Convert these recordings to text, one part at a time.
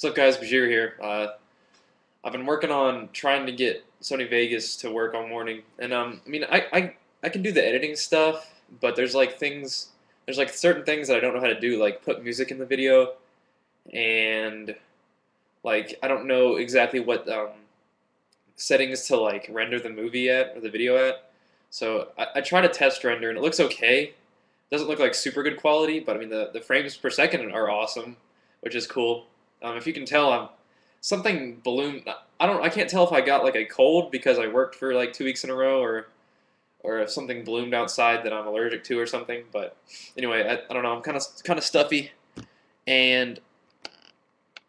What's up, guys? Bajheera here. Uh, I've been working on trying to get Sony Vegas to work all morning, and um, I mean, I, I I can do the editing stuff, but there's like things, there's like certain things that I don't know how to do, like put music in the video, and like I don't know exactly what um, settings to like render the movie at or the video at. So I, I try to test render, and it looks okay. It Doesn't look like super good quality, but I mean the the frames per second are awesome, which is cool. Um, if you can tell, I'm something balloon. I don't. I can't tell if I got like a cold because I worked for like two weeks in a row, or or if something bloomed outside that I'm allergic to or something. But anyway, I, I don't know. I'm kind of kind of stuffy, and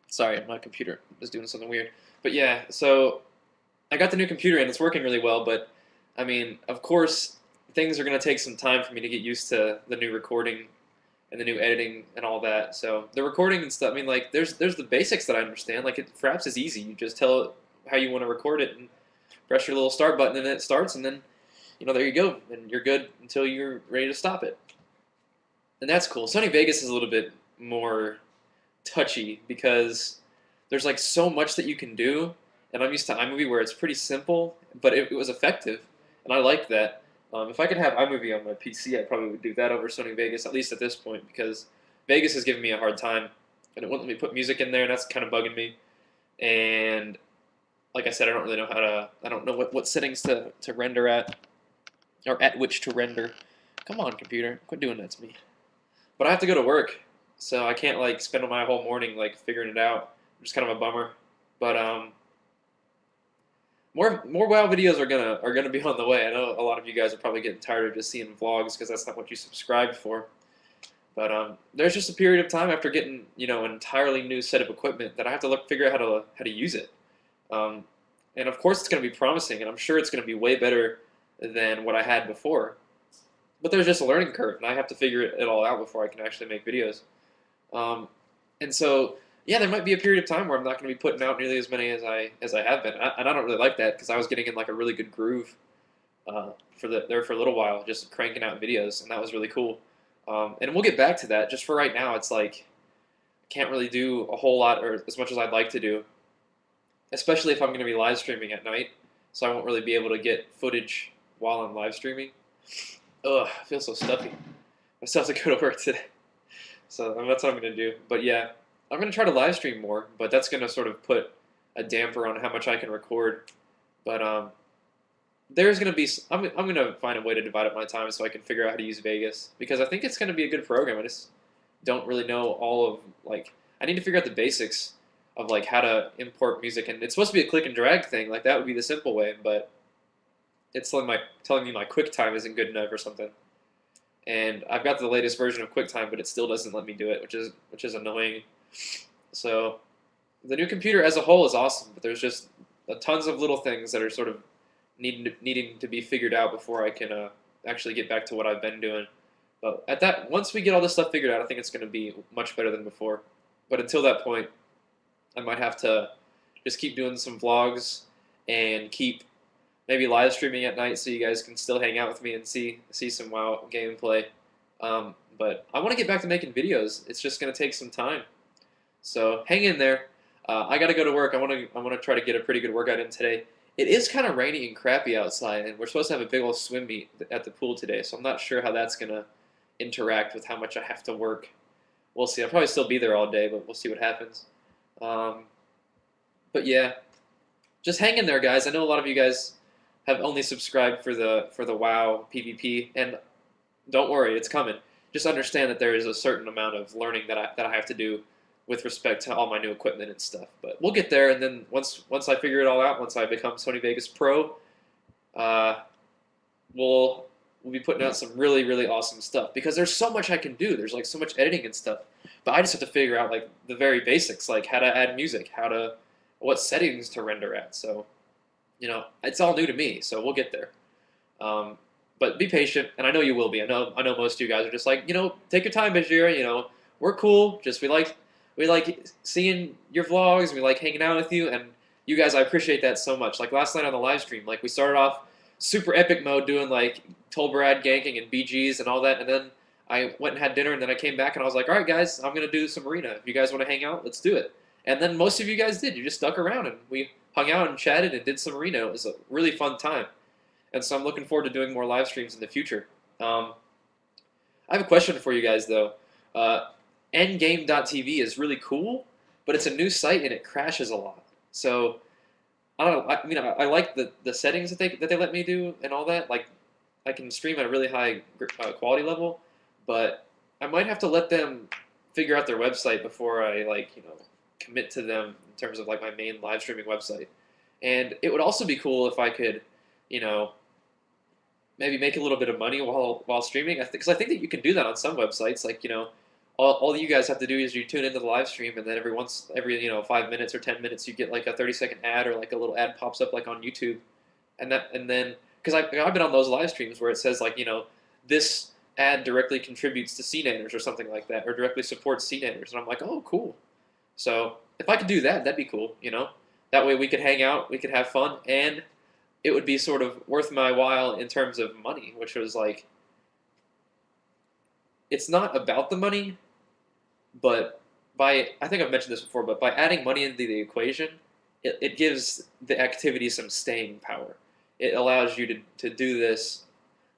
sorry, my computer is doing something weird. But yeah, so I got the new computer and it's working really well. But I mean, of course, things are going to take some time for me to get used to the new recording and the new editing and all that. So the recording and stuff. I mean, like there's there's the basics that I understand. Like it, Fraps is easy. You just tell it how you want to record it and press your little start button, and it starts, and then you know there you go, and you're good until you're ready to stop it. And that's cool. Sony Vegas is a little bit more touchy because there's like so much that you can do, and I'm used to iMovie where it's pretty simple, but it, it was effective, and I like that. Um, if I could have iMovie on my PC, I probably would do that over Sony Vegas, at least at this point, because Vegas has given me a hard time, and it won't let me put music in there, and that's kind of bugging me. And like I said, I don't really know how to, I don't know what, what settings to, to render at, or at which to render. Come on, computer, quit doing that to me. But I have to go to work, so I can't like spend my whole morning like figuring it out. It's kind of a bummer. But um, more more WoW videos are gonna are gonna be on the way. I know a lot of you guys are probably getting tired of just seeing vlogs because that's not what you subscribed for. But um, there's just a period of time after getting you know an entirely new set of equipment that I have to look figure out how to how to use it. Um, and of course, it's going to be promising, and I'm sure it's going to be way better than what I had before. But there's just a learning curve, and I have to figure it all out before I can actually make videos. Um, and so yeah, there might be a period of time where I'm not going to be putting out nearly as many as I as I have been, I, and I don't really like that because I was getting in like a really good groove uh, for the there for a little while, just cranking out videos, and that was really cool. Um, and we'll get back to that. Just for right now, it's like I can't really do a whole lot or as much as I'd like to do, especially if I'm going to be live streaming at night. So I won't really be able to get footage while I'm live streaming. Ugh, I feel so stuffy. I still have to go to work today, so that's what I'm going to do. But yeah. I'm going to try to live stream more, but that's going to sort of put a damper on how much I can record. But um, there's going to be, I'm, I'm going to find a way to divide up my time so I can figure out how to use Vegas because I think it's going to be a good program. I just don't really know all of, like, I need to figure out the basics of, like, how to import music. And it's supposed to be a click and drag thing. Like, that would be the simple way, but it's telling, my, telling me my QuickTime isn't good enough or something. And I've got the latest version of QuickTime, but it still doesn't let me do it, which is which is annoying. So the new computer as a whole is awesome, but there's just a tons of little things that are sort of needing to, needing to be figured out before I can uh, actually get back to what I've been doing. But at that, once we get all this stuff figured out, I think it's going to be much better than before. But until that point, I might have to just keep doing some vlogs and keep maybe live streaming at night so you guys can still hang out with me and see see some WoW gameplay. Um, but I want to get back to making videos. It's just going to take some time. So hang in there. Uh, I got to go to work. I want to I want to try to get a pretty good workout in today. It is kind of rainy and crappy outside, and we're supposed to have a big old swim meet at the pool today. So I'm not sure how that's gonna interact with how much I have to work. We'll see. I'll probably still be there all day, but we'll see what happens. Um, but yeah, just hang in there, guys. I know a lot of you guys have only subscribed for the for the WoW PvP, and don't worry, it's coming. Just understand that there is a certain amount of learning that I that I have to do with respect to all my new equipment and stuff. But we'll get there, and then once once I figure it all out, once I become Sony Vegas Pro, uh, we'll we'll be putting out some really really awesome stuff because there's so much I can do. There's like so much editing and stuff, but I just have to figure out like the very basics, like how to add music, how to what settings to render at. So, you know, it's all new to me. So we'll get there. Um, but be patient, and I know you will be. I know I know most of you guys are just like, you know, take your time, Bajheera. You know, we're cool. Just we like we like seeing your vlogs. We like hanging out with you, and you guys, I appreciate that so much. Like last night on the live stream, like we started off super epic mode doing like Tol Barad ganking and BGs and all that, and then I went and had dinner, and then I came back and I was like, all right, guys, I'm gonna do some arena. If you guys want to hang out, let's do it. And then most of you guys did. You just stuck around and we hung out and chatted and did some arena. It was a really fun time. And so I'm looking forward to doing more live streams in the future. Um, I have a question for you guys though. Uh, Endgame.tv is really cool, but it's a new site and it crashes a lot. So I don't know. I mean, I, I like the, the settings that they that they let me do and all that. Like, I can stream at a really high uh, quality level, but I might have to let them figure out their website before I like you know commit to them in terms of like my main live streaming website. And it would also be cool if I could, you know, maybe make a little bit of money while while streaming. Because I, th- I think that you can do that on some websites. Like you know, all, all you guys have to do is you tune into the live stream, and then every once every you know five minutes or ten minutes, you get like a thirty second ad or like a little ad pops up like on YouTube, and that and then because I've, I've been on those live streams where it says like you know this ad directly contributes to SeaNanners or something like that, or directly supports SeaNanners, and I'm like, oh, cool. So if I could do that, that'd be cool. You know, that way we could hang out, we could have fun, and it would be sort of worth my while in terms of money, which was like, it's not about the money, but by I think I've mentioned this before, but by adding money into the equation, it, it gives the activity some staying power. It allows you to, to do this,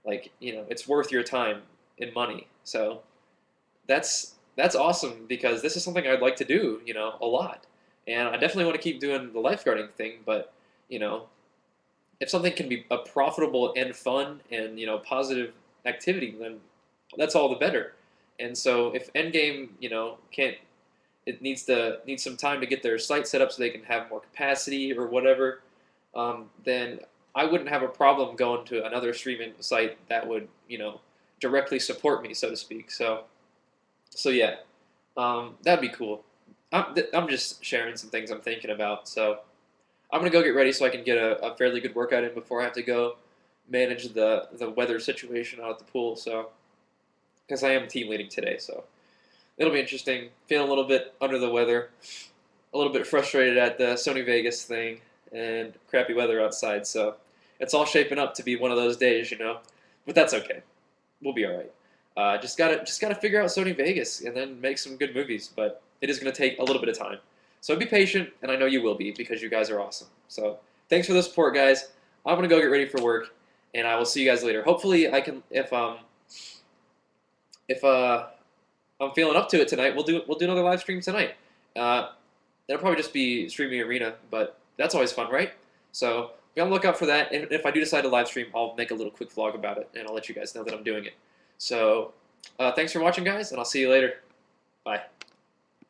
like you know, it's worth your time and money. So that's that's awesome because this is something I'd like to do, you know, a lot, and I definitely want to keep doing the lifeguarding thing. But you know, if something can be a profitable and fun and you know positive activity, then that's all the better. And so if Endgame, you know, can't it needs to needs some time to get their site set up so they can have more capacity or whatever, um, then I wouldn't have a problem going to another streaming site that would you know directly support me, so to speak. So, so yeah, um, that'd be cool. I'm, I'm just sharing some things I'm thinking about. So I'm gonna go get ready so I can get a, a fairly good workout in before I have to go manage the the weather situation out at the pool. So because I am team leading today, so it'll be interesting. Feeling a little bit under the weather, a little bit frustrated at the Sony Vegas thing, and crappy weather outside. So it's all shaping up to be one of those days, you know. But that's okay. We'll be all right. Uh, just gotta just gotta figure out Sony Vegas and then make some good movies. But it is gonna take a little bit of time. So be patient, and I know you will be because you guys are awesome. So thanks for the support, guys. I'm gonna go get ready for work, and I will see you guys later. Hopefully, I can if um if uh, I'm feeling up to it tonight, we'll do we'll do another live stream tonight. Uh, it'll probably just be streaming arena, but that's always fun, right? So be on the lookout for that. And if I do decide to live stream, I'll make a little quick vlog about it, and I'll let you guys know that I'm doing it. So uh, thanks for watching, guys, and I'll see you later. Bye.